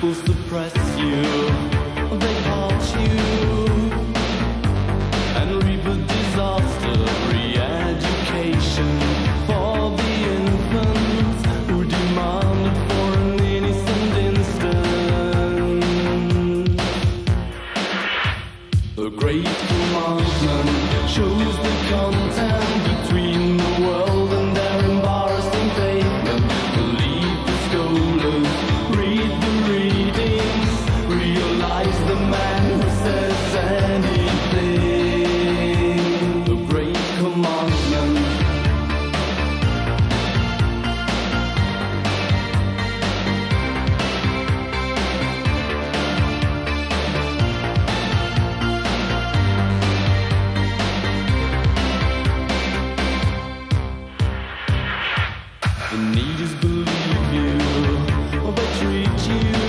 People suppress you, they haunt you, and reap a disaster. Re-education for the infants who demanded for an innocent instant. The great commandment shows the content between the world The man who says and he played the great commander. The need is believe you, or they treat you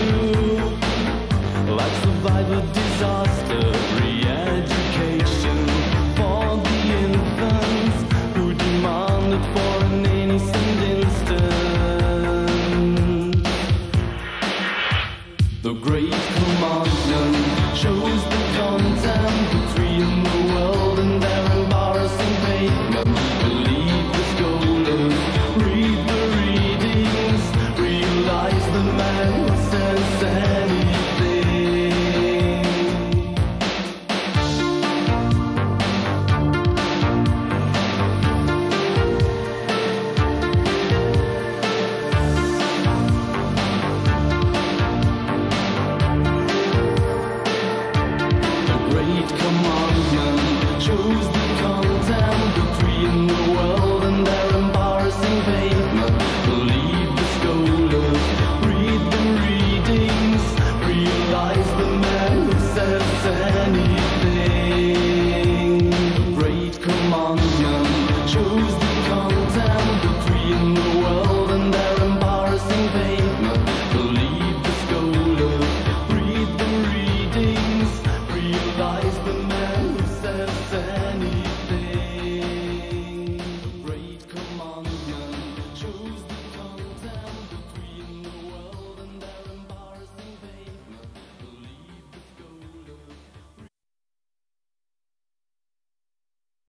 the great commandment shows the content the world and their embarrassing pavement. Believe the scholars, read the readings, realize the anything. Great commandment the man who